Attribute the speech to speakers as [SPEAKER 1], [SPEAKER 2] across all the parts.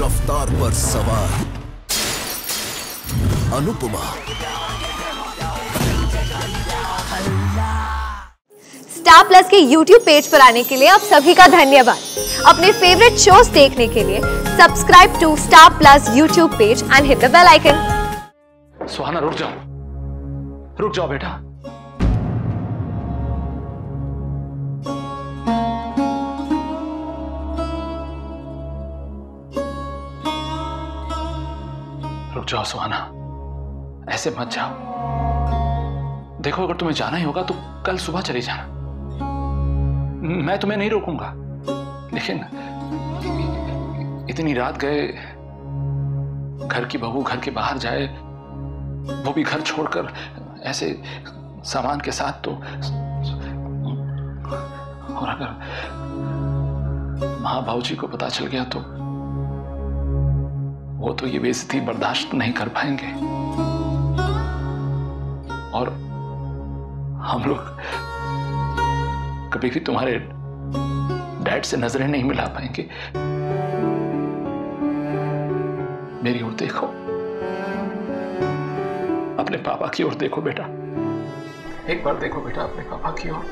[SPEAKER 1] रफ्तार पर सवार अनुपमा।
[SPEAKER 2] स्टार प्लस के यूट्यूब पेज पर आने के लिए आप सभी का धन्यवाद। अपने फेवरेट शोज़ देखने के लिए subscribe to Star Plus YouTube page and hit the bell icon
[SPEAKER 3] Suhana रुक जाओ। रुक जाओ बेटा। जाओ सुहाना। ऐसे मत जाओ। देखो, अगर तुम्हें जाना ही होगा तो कल सुबह चले जाना। मैं तुम्हें नहीं रोकूँगा। लेकिन इतनी रात गए, घर की बहू घर के बाहर जाए, वो भी घर छोड़कर ऐसे सामान के साथ तो और अगर महाभाव जी को पता चल गया तो वो तो ये बेइज्जती बर्दाश्त नहीं कर पाएँगे। और हम लोग कभी भी तुम्हारे डैड से नज़रें नहीं मिला पाएँगे। मेरी ओर देखो। अपने पापा की ओर देखो बेटा। एक बार देखो बेटा अपने पापा की ओर।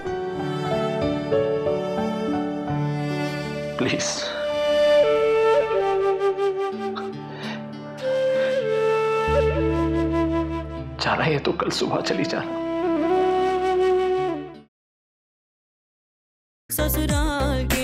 [SPEAKER 3] प्लीज़। जाना है तो कल सुबह चली जाना
[SPEAKER 4] ससुराल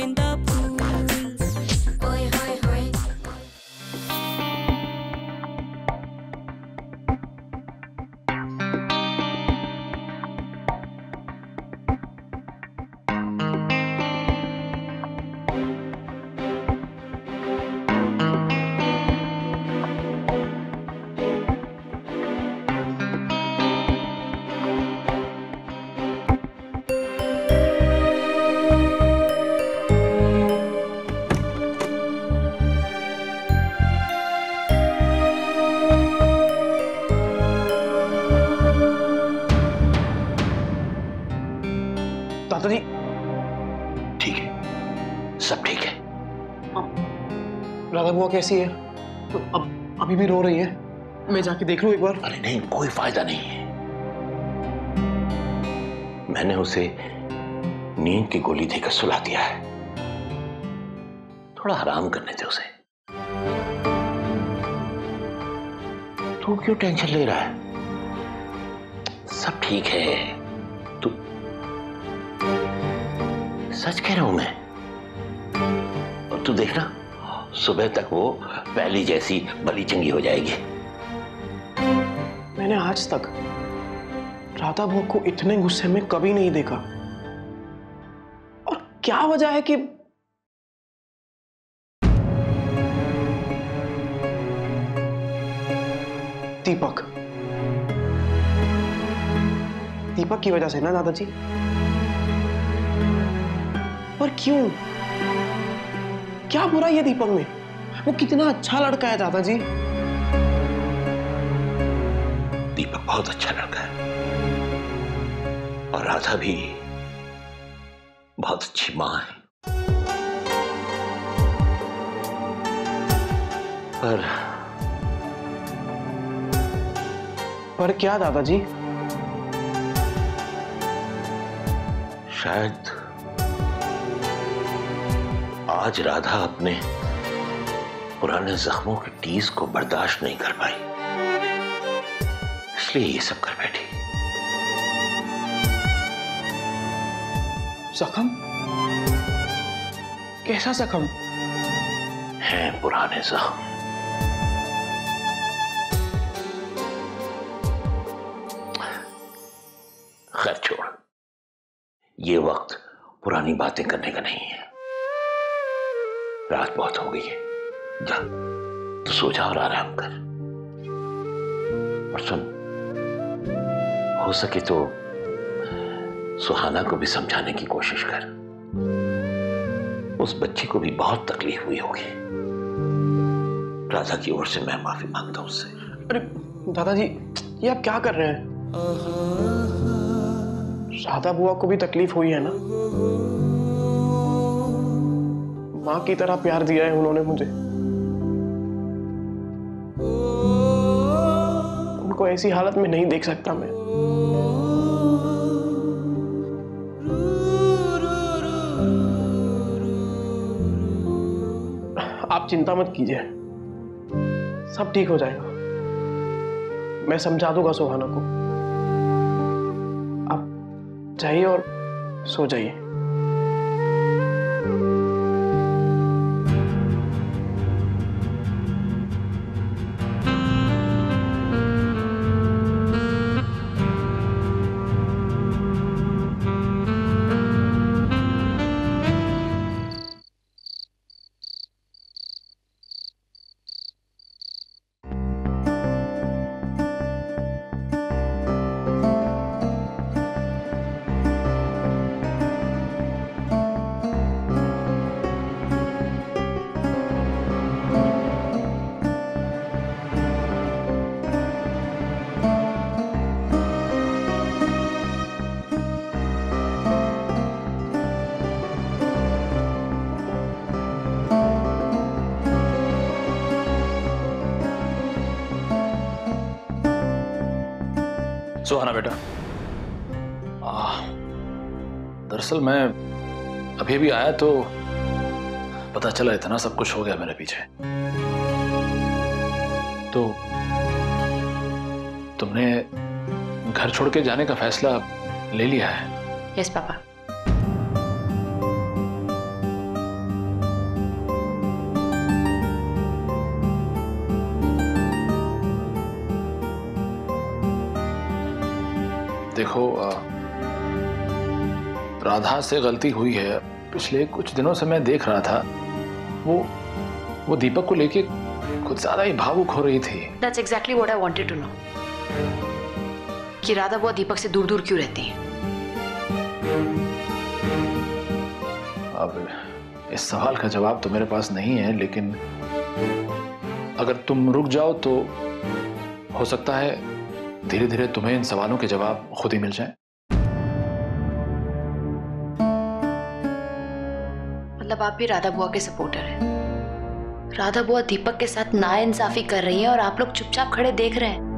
[SPEAKER 5] दादाजी
[SPEAKER 3] ठीक है। सब ठीक है।
[SPEAKER 5] राधा बुआ कैसी है? तो अब अभी भी रो रही है। मैं जाके देख लूँ एक बार।
[SPEAKER 3] अरे नहीं कोई फ़ायदा नहीं है। मैंने उसे नींद की गोली देकर सुला दिया है। थोड़ा आराम करने दे उसे। तू क्यों टेंशन ले रहा है? सब ठीक है। सच कह रहा हूँ मैं? और तू देखना, सुबह तक वो पहली जैसी बली चंगी हो जाएगी।
[SPEAKER 5] मैंने आज तक राधा बुआ को इतने गुस्से में कभी नहीं देखा। और क्या वजह है कि दीपक दीपक की वजह से ना दादाजी? पर क्यों? क्या बुरा है दीपक में? वो कितना अच्छा लड़का है दादाजी।
[SPEAKER 3] दीपक बहुत अच्छा लड़का है। और राधा भी बहुत अच्छी माँ है। पर
[SPEAKER 5] पर क्या दादाजी?
[SPEAKER 3] शायद आज राधा अपने पुराने जख्मों की टीस को बर्दाश्त नहीं कर पाई। इसलिए ये सब कर बैठी।
[SPEAKER 5] जख्म? कैसा जख्म?
[SPEAKER 3] हैं पुराने जख्म। खैर छोड़। ये वक्त पुरानी बातें करने का नहीं है। रात बहुत हो गई है। जा तो सो जा और आराम कर। और सुन हो सके तो सुहाना को भी समझाने की कोशिश कर। उस बच्ची को भी बहुत तकलीफ़ हुई होगी। राधा की ओर से मैं माफ़ी माँगता हूँ उससे।
[SPEAKER 5] अरे दादाजी ये आप क्या कर रहे हैं? राधा बुआ को भी तकलीफ़ हुई है ना? माँ की तरह प्यार दिया है उन्होंने मुझे। उनको ऐसी हालत में नहीं देख सकता मैं। आप चिंता मत कीजिए। सब ठीक हो जाएगा। मैं समझा दूँगा सुहाना को। आप जाइए और सो जाइए।
[SPEAKER 1] सुहाना बेटा। दरअसल मैं अभी भी आया तो पता चला इतना सब कुछ हो गया मेरे पीछे। तो तुमने घर छोड़ के जाने का फैसला ले लिया है?
[SPEAKER 6] Yes papa.
[SPEAKER 1] राधा से गलती हुई है। पिछले कुछ दिनों से मैं देख रहा था। वो वो दीपक को लेके कुछ ज़्यादा ही भावुक हो रही थी।
[SPEAKER 6] That's exactly what I wanted to know कि राधा वो दीपक से दूर दूर क्यों रहती है?
[SPEAKER 1] अब इस सवाल का जवाब तो मेरे पास नहीं है लेकिन अगर तुम रुक जाओ तो हो सकता है धीरे धीरे तुम्हें इन सवालों के जवाब खुद ही मिल जाए।
[SPEAKER 6] मतलब आप भी राधा बुआ के सपोर्टर हैं। राधा बुआ दीपक के साथ नाइंसाफी कर रही हैं और आप लोग चुपचाप खड़े देख रहे हैं।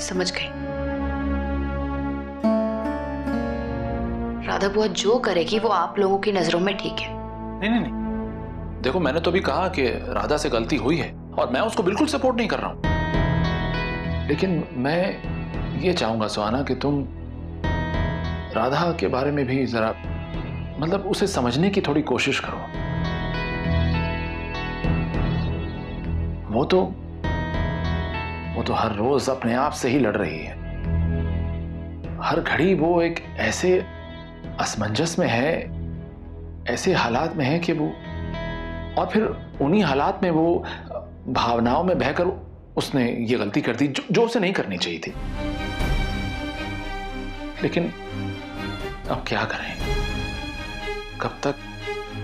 [SPEAKER 6] समझ गई। राधा बुआ जो करेगी वो आप लोगों की नज़रों में ठीक है।
[SPEAKER 1] नहीं नहीं नहीं। देखो मैंने तो भी कहा कि राधा से गलती हुई है। और मैं उसको बिल्कुल सपोर्ट नहीं कर रहा हूँ। लेकिन मैं ये चाहूँगा सुहाना कि तुम राधा के बारे में भी जरा मतलब उसे समझने की थोड़ी कोशिश करो। वो तो वो तो हर रोज अपने आप से ही लड़ रही है। हर घड़ी वो एक ऐसे असमंजस में है, ऐसे हालात में है कि वो, और फिर उन्हीं हालात में वो भावनाओं में बहकर उसने ये गलती कर दी जो, जो उसे नहीं करनी चाहिए थी। लेकिन अब क्या करें? कब तक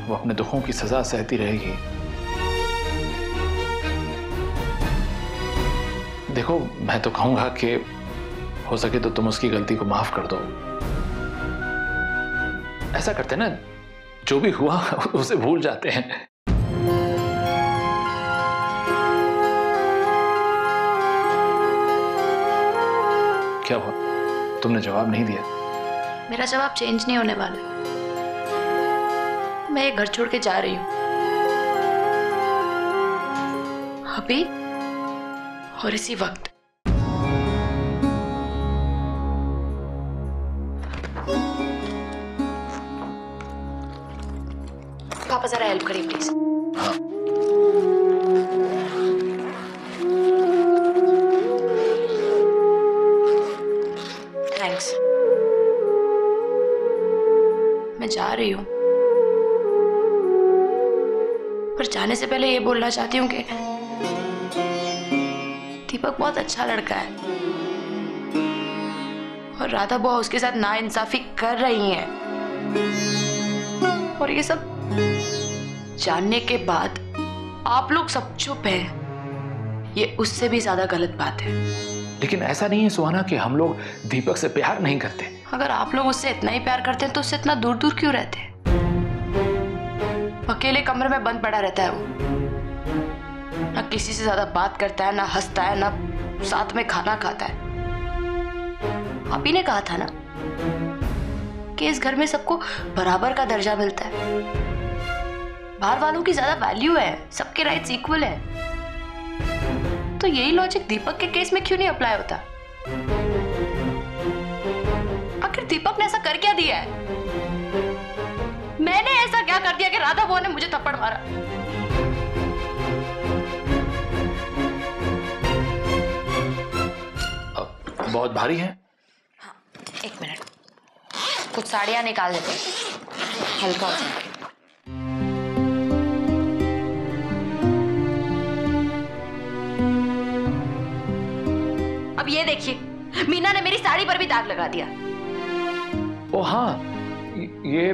[SPEAKER 1] वो अपने दुखों की सजा सहती रहेगी? देखो मैं तो कहूँगा कि हो सके तो तुम उसकी गलती को माफ़ कर दो। ऐसा करते ना जो भी हुआ उसे भूल जाते हैं। क्या हुआ? तुमने जवाब नहीं दिया।
[SPEAKER 6] मेरा जवाब चेंज नहीं होने वाला। मैं ये घर छोड़ के जा रही हूँ। अभी और इसी वक्त। पापा जरा हेल्प करिए प्लीज़
[SPEAKER 1] हाँ।
[SPEAKER 6] पहले ये बोलना चाहती हूँ कि दीपक बहुत अच्छा लड़का है। और राधा बुआ उसके साथ ना इंसाफी कर रही हैं। और ये सब जानने के बाद आप लोग सब चुप हैं। ये उससे भी ज़्यादा गलत बात है।
[SPEAKER 1] लेकिन ऐसा नहीं है सुहाना कि हम लोग दीपक से प्यार नहीं करते।
[SPEAKER 6] अगर आप लोग उससे इतना ही प्यार करते हैं तो उससे इतना दूर दूर क्यों रहते हैं? अकेले कमरे में बंद पड़ा रहता है वो। ना किसी से ज़्यादा बात करता है, ना हंसता है, ना साथ में खाना खाता है। आप ही ने कहा था ना कि इस घर में सबको बराबर का दर्जा मिलता है। बाहर वालों की ज़्यादा वैल्यू है, सबके राइट्स इक्वल है। तो यही लॉजिक दीपक के केस में क्यों नहीं अप्लाई होता? आखिर दीपक ने ऐसा कर क्या दिया है? मैंने ऐसा क्या कर दिया कि राधा बुआ ने मुझे थप्पड़ मारा?
[SPEAKER 1] बहुत भारी है।
[SPEAKER 6] एक मिनट। कुछ साड़ियाँ निकाल देते हल्का हो जाए। अब ये देखिए मीना ने मेरी साड़ी पर भी दाग लगा दिया।
[SPEAKER 1] ओ हाँ ये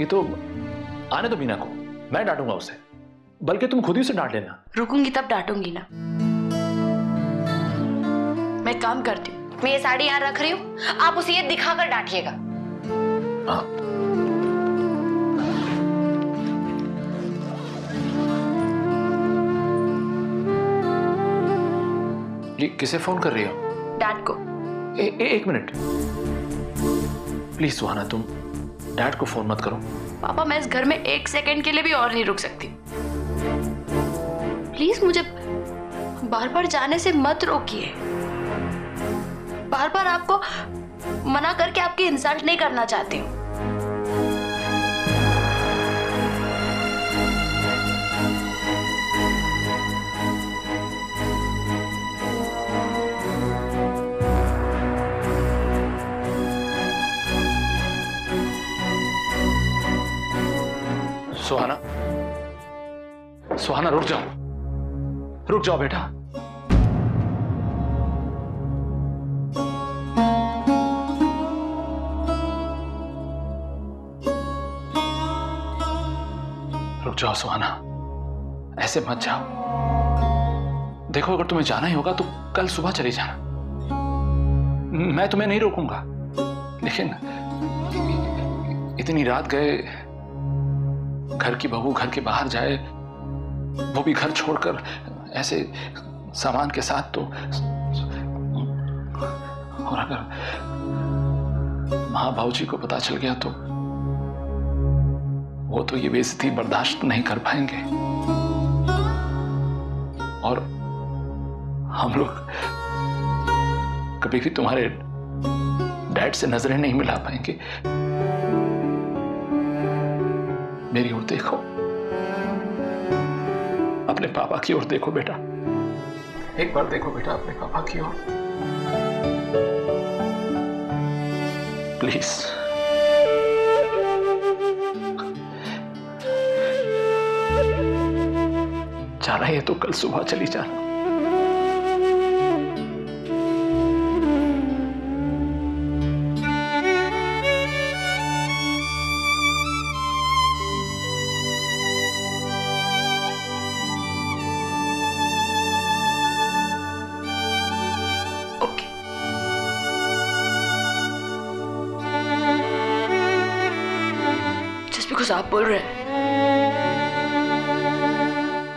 [SPEAKER 1] ये तो आने दो मीना को मैं डांटूँगा उसे। बल्कि तुम खुद ही उसे डांट लेना।
[SPEAKER 6] रुकूँगी तब डांटूँगी ना। मैं काम करती हूँ। मैं ये साड़ी यहाँ रख रही हूँ। आप उसे ये दिखाकर डांटिएगा।
[SPEAKER 1] हाँ। किसे फ़ोन कर रही हो?
[SPEAKER 6] डैड को।
[SPEAKER 1] ए, ए, एक मिनट। प्लीज़ सुहाना तुम डैड को फ़ोन मत करो।
[SPEAKER 6] पापा मैं इस घर में एक सेकंड के लिए भी और नहीं रुक सकती। प्लीज़ मुझे बार बार जाने से मत रोकिए। बार बार आपको मना करके आपकी इंसल्ट नहीं करना चाहती हूँ।
[SPEAKER 1] सुहाना। सुहाना, रुक जाओ। रुक जाओ बेटा। जाओ सुहाना। ऐसे मत जाओ। देखो, अगर तुम्हें जाना ही होगा तो कल सुबह चले जाना। मैं तुम्हें नहीं रोकूँगा। लेकिन इतनी रात गए, घर की बहू घर के बाहर जाए, वो भी घर छोड़कर ऐसे सामान के साथ तो और अगर माँ भाऊ जी को पता चल गया तो वो तो ये बेइज्जती बर्दाश्त नहीं कर पाएँगे। और हम लोग कभी भी तुम्हारे डैड से नज़रें नहीं मिला पाएँगे। मेरी ओर देखो। अपने पापा की ओर देखो बेटा। एक बार देखो बेटा अपने पापा की ओर। प्लीज़। जाना है तो कल सुबह चली जाना
[SPEAKER 6] आप बोल रहे हैं।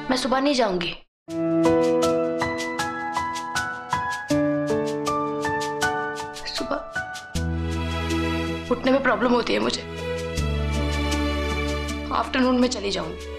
[SPEAKER 6] मैं सुबह नहीं जाऊँगी। सुबह उठने में प्रॉब्लम होती है मुझे। आफ्टरनून में चली जाऊँगी।